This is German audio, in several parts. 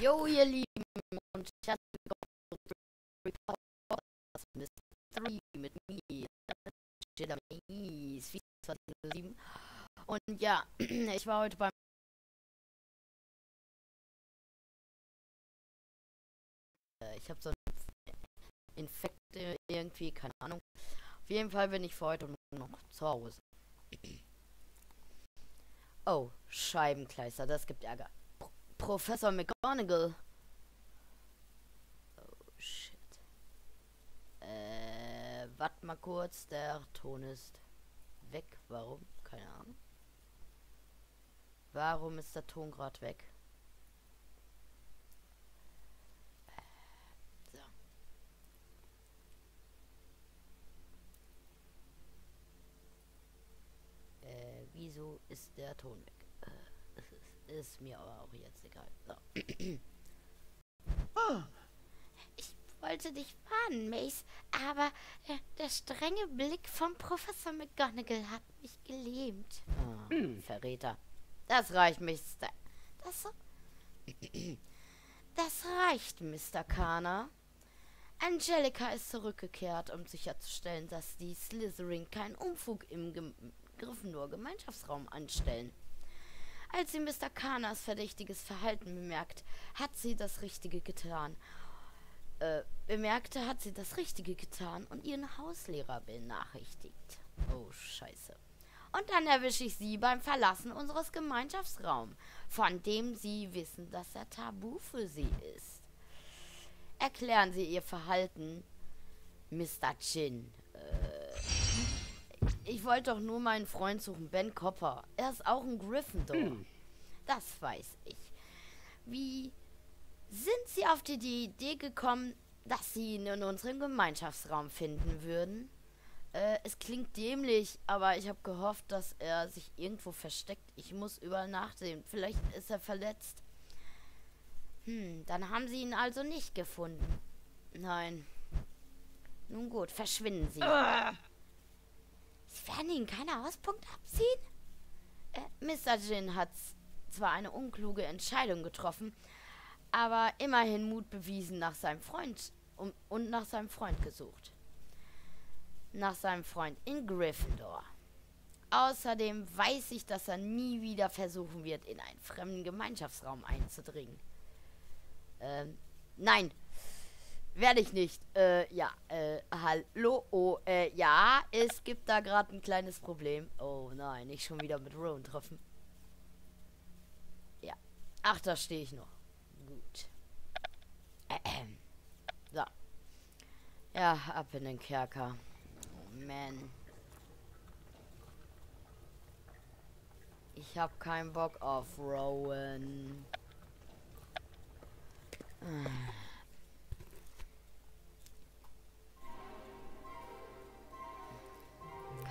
Jo, ihr Lieben, und herzlich willkommen zu Mystery mit mir, Jedi 2007. Und ja, ich war heute beim Äh, ich habe so Infekte irgendwie, keine Ahnung. Auf jeden Fall bin ich für heute noch zu Hause. Oh, Scheibenkleister, das gibt Ärger. Pro Professor McGonagall. Oh, shit. Äh, warte mal kurz, der Ton ist weg. Warum? Keine Ahnung. Warum ist der Ton gerade weg? So. Äh, wieso ist der Ton weg? Es ist, mir aber auch jetzt egal. So. Ich wollte dich warnen, Mace, aber äh, der strenge Blick vom Professor McGonagall hat mich gelähmt. Ah, Verräter. Das reicht, Mister. Das, das reicht, Mr. Kana. Angelika ist zurückgekehrt, um sicherzustellen, dass die Slytherin keinen Unfug im Gem Gryffindor-Gemeinschaftsraum anstellen. Als sie Mr. Kanas verdächtiges Verhalten bemerkt, hat sie das Richtige getan. Äh, bemerkte, hat sie das Richtige getan und ihren Hauslehrer benachrichtigt. Oh, scheiße. Und dann erwische ich sie beim Verlassen unseres Gemeinschaftsraums, von dem sie wissen, dass er tabu für sie ist. Erklären Sie Ihr Verhalten, Mr. Chin. Ich wollte doch nur meinen Freund suchen, Ben Copper. Er ist auch ein Gryffindor. Das weiß ich. Wie sind Sie auf die, die Idee gekommen, dass Sie ihn in unserem Gemeinschaftsraum finden würden? Äh, es klingt dämlich, aber ich habe gehofft, dass er sich irgendwo versteckt. Ich muss überall nachsehen. Vielleicht ist er verletzt. Hm, dann haben Sie ihn also nicht gefunden. Nein. Nun gut, verschwinden Sie. Sie werden Ihnen keine Auspunkte abziehen? Äh, Mr. Jin hat zwar eine unkluge Entscheidung getroffen, aber immerhin Mut bewiesen nach seinem Freund um, und nach seinem Freund gesucht. Nach seinem Freund in Gryffindor. Außerdem weiß ich, dass er nie wieder versuchen wird, in einen fremden Gemeinschaftsraum einzudringen. Ähm, nein, werde ich nicht. Äh, ja, äh, hallo, oh, äh, ja, es gibt da gerade ein kleines Problem. Oh nein, nicht schon wieder mit Rowan treffen. Ja, ach, da stehe ich noch. Gut. Ähem. So. Ja, ab in den Kerker. Oh man. Ich hab keinen Bock auf Rowan.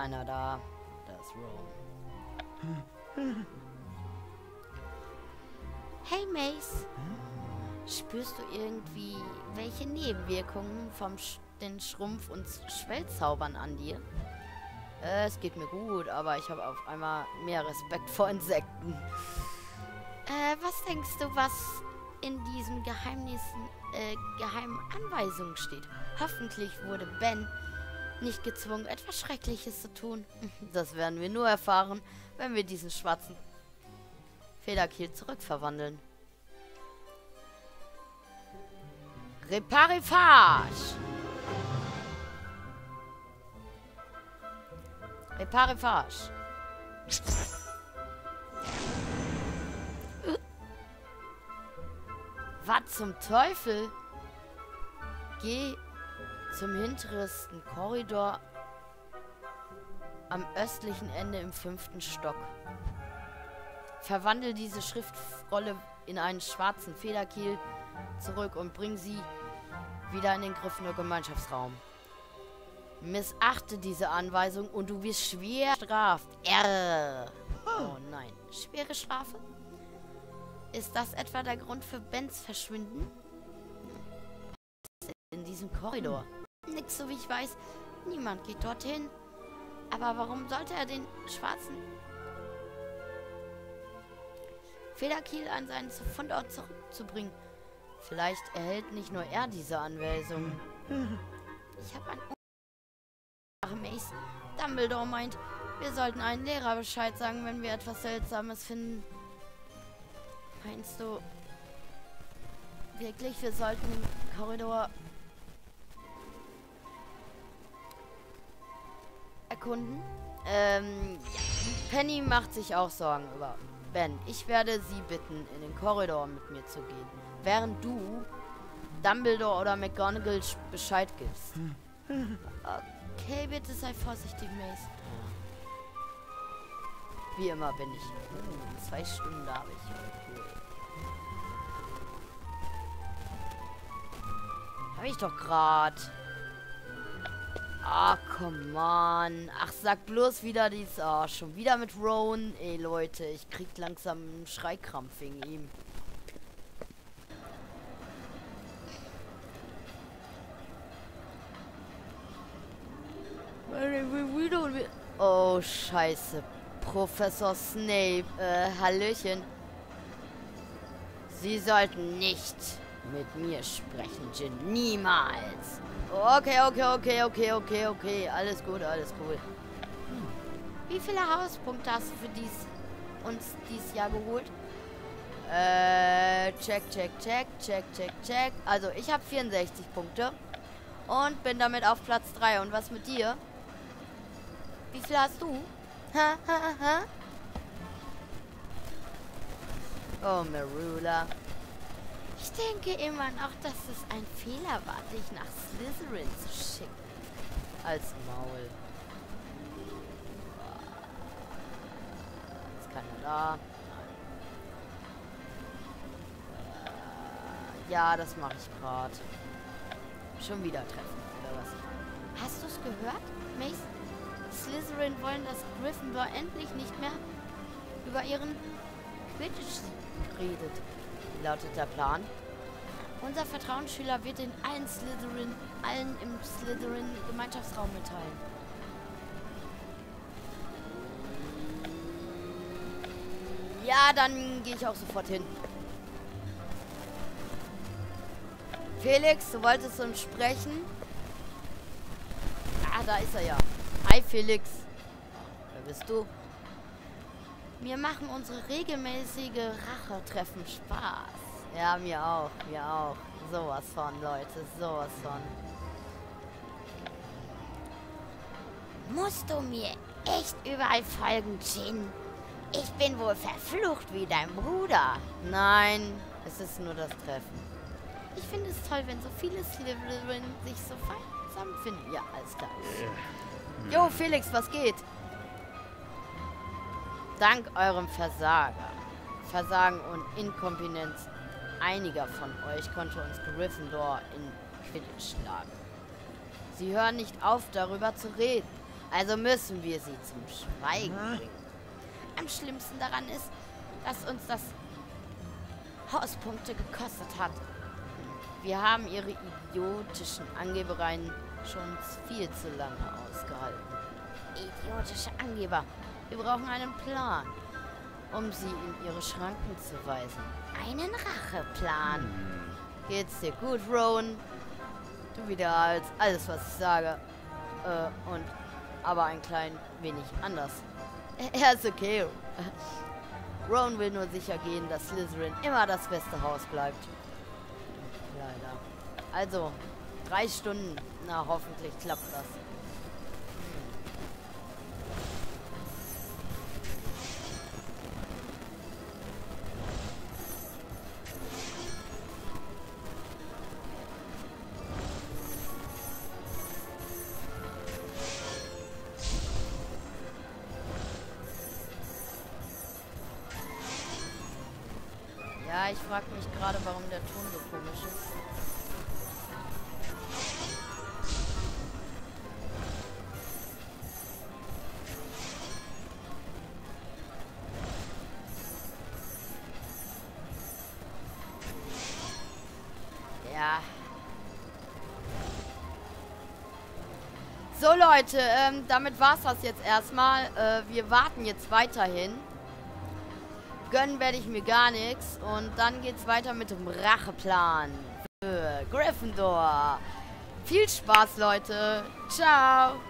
Keiner da. Da ist Rowan. Hey, Mace. Spürst du irgendwie welche Nebenwirkungen vom Sch den Schrumpf- und Schwellzaubern an dir? Äh, es geht mir gut, aber ich habe auf einmal mehr Respekt vor Insekten. Äh, was denkst du, was in diesen Geheimnissen, äh, geheimen Anweisungen steht? Hoffentlich wurde Ben nicht gezwungen, etwas Schreckliches zu tun. Das werden wir nur erfahren, wenn wir diesen schwarzen Federkiel zurückverwandeln. Reparifage! Reparifage. Was zum Teufel? Geh zum hintersten Korridor am östlichen Ende im fünften Stock. Verwandle diese Schriftrolle in einen schwarzen Federkiel zurück und bring sie wieder in den Gryffindor Gemeinschaftsraum. Missachte diese Anweisung und du wirst schwer straft. R. Oh nein. Schwere Strafe? Ist das etwa der Grund für Bens Verschwinden? In diesem Korridor. Nix, so wie ich weiß. Niemand geht dorthin. Aber warum sollte er den schwarzen Federkiel an seinen Fundort zurückzubringen? Vielleicht erhält nicht nur er diese Anweisung. Ich habe ein... Ach, Mace. Dumbledore meint, wir sollten einen Lehrer Bescheid sagen, wenn wir etwas Seltsames finden. Meinst du wirklich, wir sollten im Korridor erkunden? Ähm. Penny macht sich auch Sorgen über Ben. Ich werde sie bitten, in den Korridor mit mir zu gehen, während du Dumbledore oder McGonagall Bescheid gibst. Okay, bitte sei vorsichtig, Mace. Wie immer bin ich. Uh, zwei Stunden da habe ich. Cool. Habe ich doch gerade. Ah, come on. Ach, sag bloß wieder dies. Ah, schon wieder mit Rowan. Ey, Leute, ich krieg langsam einen Schreikrampf wegen ihm. Oh, scheiße. Professor Snape, äh, Hallöchen. Sie sollten nicht mit mir sprechen, Jin. Niemals. Okay, okay, okay, okay, okay, okay. Alles gut, alles cool. Wie viele Hauspunkte hast du für dies, uns dieses Jahr geholt? Äh, check, check, check, check, check, check. Also, ich habe 64 Punkte. Und bin damit auf Platz 3. Und was mit dir? Wie viel hast du? Ha, ha, ha. Oh, Marula. Ich denke immer noch, dass es ein Fehler war, dich nach Slytherin zu schicken. Als Maul. Ist keiner da. Ja, das mache ich gerade. Schon wieder treffen, oder was? Hast du es gehört, Mace? Slytherin wollen, dass Gryffindor endlich nicht mehr über ihren Quidditch redet. Wie lautet der Plan? Unser Vertrauensschüler wird den allen Slytherin, allen im Slytherin Gemeinschaftsraum mitteilen. Ja, dann gehe ich auch sofort hin. Felix, du wolltest uns sprechen? Ah, da ist er ja. Hi, Felix. Wer bist du? Mir machen unsere regelmäßige Rache-Treffen Spaß. Ja, mir auch, mir auch. Sowas von, Leute, sowas von. Musst du mir echt überall folgen, Jin? Ich bin wohl verflucht wie dein Bruder. Nein, es ist nur das Treffen. Ich finde es toll, wenn so viele Slytherin sich so fein zusammenfinden. Ja, alles klar. Jo, Felix, was geht? Dank eurem Versager, Versagen und Inkompetenz einiger von euch konnte uns Gryffindor in Quidditch schlagen. Sie hören nicht auf, darüber zu reden. Also müssen wir sie zum Schweigen bringen. Am schlimmsten daran ist, dass uns das Hauspunkte gekostet hat. Wir haben ihre idiotischen Angebereien schon viel zu lange ausgehalten. Idiotische Angeber. Wir brauchen einen Plan, um sie in ihre Schranken zu weisen. Einen Racheplan. Geht's dir gut, Rowan? Du wieder als alles, was ich sage. Äh, und aber ein klein wenig anders. Er ist okay. Rowan will nur sicher gehen, dass Slytherin immer das beste Haus bleibt. Leider. Also, drei Stunden. Na, hoffentlich klappt das. Ich frage mich gerade, warum der Ton so komisch ist. Ja. So Leute, ähm, damit war's das jetzt erstmal. Äh, wir warten jetzt weiterhin gönnen werde ich mir gar nichts. Und dann geht's weiter mit dem Racheplan für Gryffindor. Viel Spaß, Leute. Ciao.